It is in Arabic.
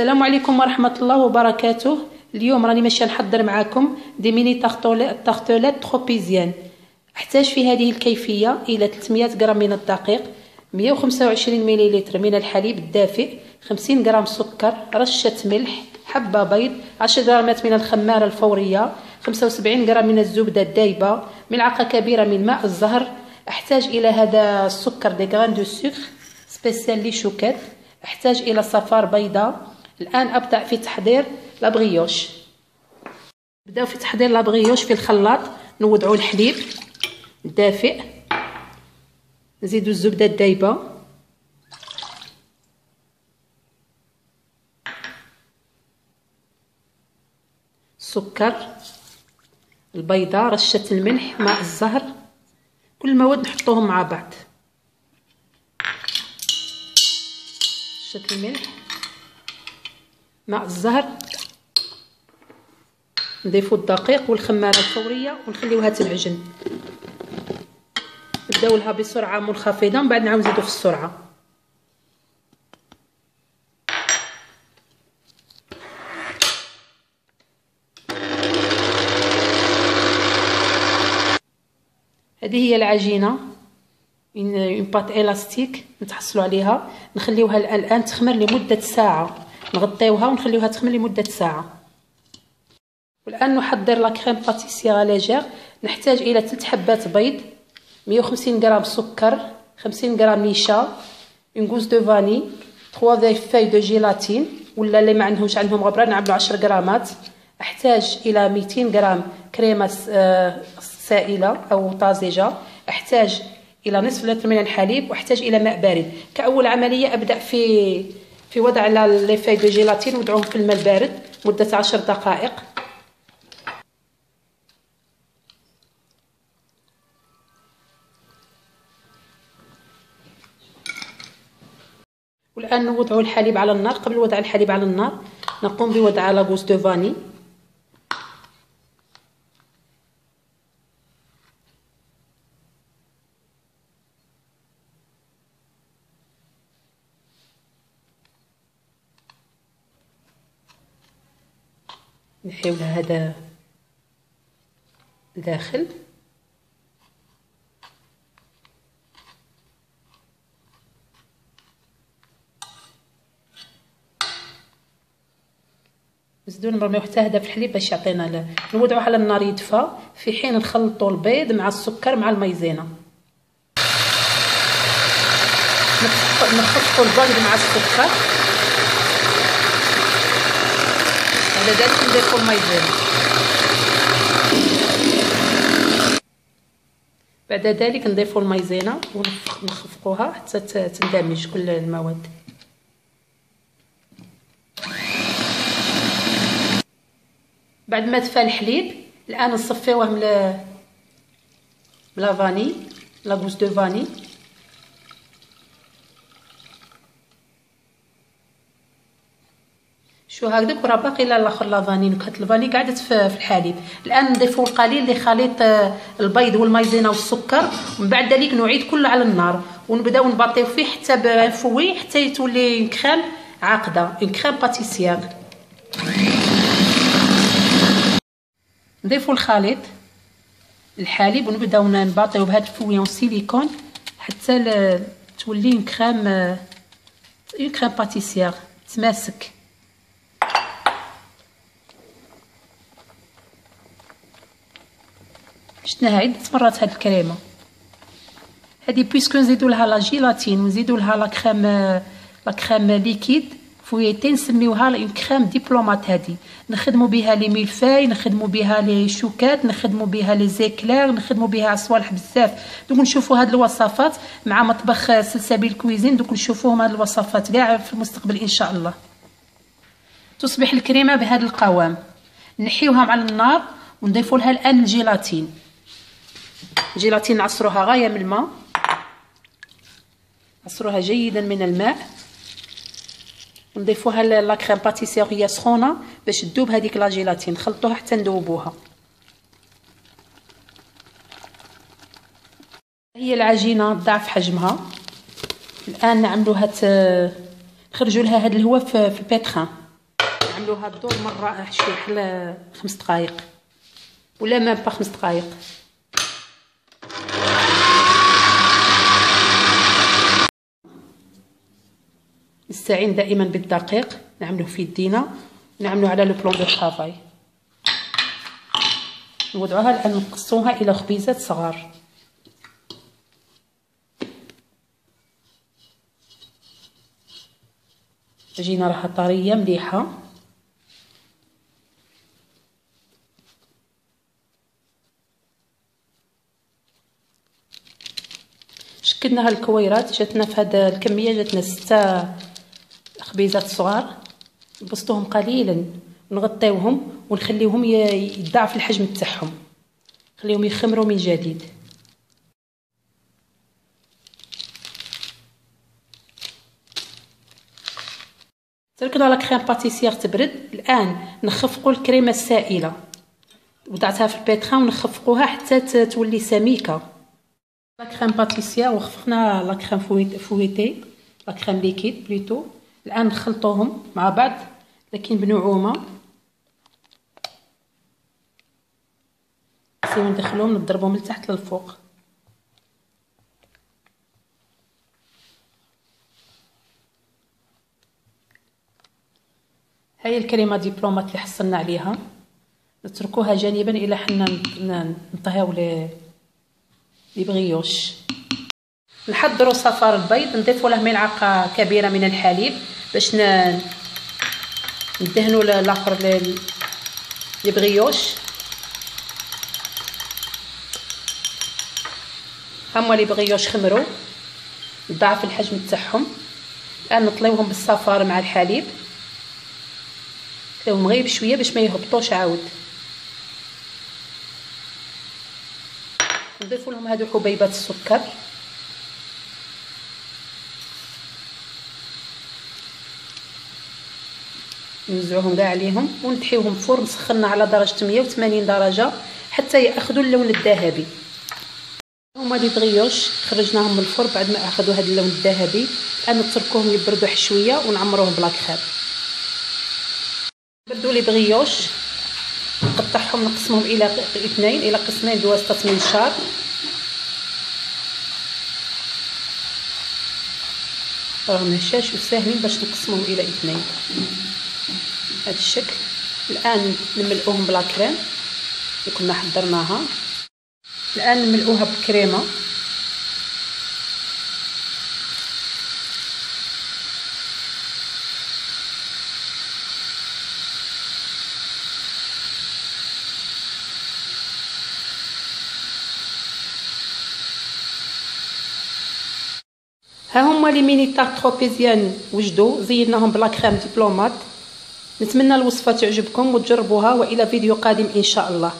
السلام عليكم ورحمة الله وبركاته. اليوم راني ماشيه نحضر معاكم des mini tartelettes tropéziennes. احتاج في هذه الكيفية إلى 300 غرام من الدقيق 125 مليلتر من الحليب الدافئ 50 غرام سكر رشة ملح حبة بيض 10 غرامات من الخمارة الفورية 75 غرام من الزبدة الدايبة ملعقة كبيرة من ماء الزهر. احتاج إلى هذا السكر des grains de sucre سبيسيال لي شوكات احتاج إلى صفار بيضاء الآن أبدأ في تحضير لابغيوش. نبداو في تحضير لابغيوش في الخلاط نوضعوا الحليب دافئ نزيدو الزبدة الدايبة. السكر البيضة رشة الملح ماء الزهر كل المواد نحطوهم مع بعض. رشة الملح. ماء الزهر. نضيفو الدقيق والخمارة الفورية ونخليوها تنعجن. نبداو لها بسرعة منخفضة من بعد نعاود نزيدو في السرعة. هذه هي العجينة. une pâte élastique نتحصلوا عليها. نخليوها الآن تخمر لمدة ساعة. نغطيوها ونخليوها تخمر لمدة ساعة. والآن نحضر la crème pâtissière légère نحتاج إلى 3 حبات بيض 150 غرام سكر 50 غرام نشا une gousse de vanille 3 feuilles de gélatine ولا اللي ما عندهمش عندهم غبرة نعملو 10 غرامات. أحتاج إلى 200 غرام كريمة آه، سائلة أو طازجة. أحتاج إلى نصف لتر من الحليب. وأحتاج إلى ماء بارد. كأول عملية أبدأ في في وضع les feuilles de gélatine وضعوهم في الماء البارد مدة عشر دقائق. والآن نوضع الحليب على النار. قبل وضع الحليب على النار نقوم بوضع لاغوز دو فاني. نحيو هذا داخل. نزيدو نرميو حتى هذا في الحليب باش يعطينا نوضعوه على النار يدفى في حين نخلطوا البيض مع السكر مع المايزينا. نخفقوا البيض مع السكر. ذلك نضيفو المايزينا بعد ذلك نضيفو المايزينا ونخفقوها حتى تندمج كل المواد بعد ما تفى الحليب الان نصفيوه من لا فاني لا دو فاني شو هكذاك وراه باقي لا الآخر لا فاني نكهه الفاني قعدت في الحليب. الآن نضيفوا القليل لخليط آه، البيض والمايزينا والسكر ومن بعد ذلك نعيد كله على النار. ونبدأو نبطيو فيه حتى بفوي حتى يتولي كريم عاقدة crème pâtissière نضيفوا الخليط الحليب ونبدأو نباطيو بهذا ال fouet en silicone حتى تولي crème crème pâtissière تماسك. شفناها عدة مرات هاد الكريمة هادي puisque نزيدو لها la gélatine ونزيدو لها la crème la crème liquide fouettée نسميوها une crème diplomate هادي. نخدمو بها les millefeuilles نخدمو بها les choux نخدمو بها les éclairs نخدمو بها صوالح بزاف. دوك نشوفو هاد الوصفات مع مطبخ سلسبيل كويزين. دوك نشوفوهم هاد الوصفات كاع في المستقبل إن شاء الله. تصبح الكريمة بهذا القوام. نحيوها على النار ونضيفوا لها الآن الجيلاتين. جيلاتين نعصروها غاية من الماء. نعصروها جيدا من الماء. نضيفوها لا كريم باتيسير هي سخونه باش تذوب هذيك لا جيلاتين نخلطوها حتى نذوبوها هي العجينه ضعف حجمها الان نعملوها نخرجوا لها هذا الهواء في البيتخان نعملوها الدور مره شوية بحال خمس دقائق ولا ما با خمس دقائق نستعين دائما بالدقيق نعملوه في يدينا. نعملو على le plan de travail نوضعوها الان نقصوها إلى خبيزات صغار. العجينه راها طريه مليحة. شكلناها الكويرات جاتنا في هذا الكمية جاتنا ستة خبيزات صغار نبسطوهم قليلا نغطيوهم ونخليوهم يضاعف الحجم تاعهم خليهم يخمروا من جديد. تركنا la crème pâtissière تبرد. الآن نخفقوا الكريمة السائلة. وضعتها في ال batteur ونخفقوها حتى تولي سميكة. la crème pâtissière وخفقنا la crème fouettée la crème liquide plutôt الآن نخلطوهم مع بعض لكن بنعومه نسيو ندخلوهم نضربوهم من تحت للفوق. هاي الكريمه ديبلومات اللي حصلنا عليها. نتركوها جانبا إلى حنا نطهيو لي بغيوش. نحضروا صفار البيض نضيفوا له ملعقة كبيرة من الحليب. باش ندهنوا الآخر لي بغيوش هما لي بغيوش خمروا ضعف الحجم تاعهم. الآن نطليوهم بالصفار مع الحليب. نخليوهم غير بشوية باش ما يهبطوش عاود. نضيفوا لهم هادو حبيبات السكر. نوزعوهم كاع عليهم ونتحيوهم فرن سخنا على درجة 180 درجة حتى يأخذوا اللون الذهبي. هما لي بغيوش خرجناهم من الفرن بعد ما أخذوا هذا اللون الذهبي. الآن نتركوهم يبردوا شوية ونعمروهم بلا كريم بردوا لي بغيوش نقطعهم نقسمهم إلى اثنين إلى قسمين بواسطه منشار راهم هشاش وساهلين باش نقسمهم إلى اثنين. بهذا الشكل. الآن نملؤوهم بلا كريم. اللي كنا حضرناها. الآن نملؤوها بكريمة. ها هما les mini tartes tropéziennes وجدوا زيناهم ب la crème diplomate نتمنى الوصفة تعجبكم وتجربوها وإلى فيديو قادم إن شاء الله.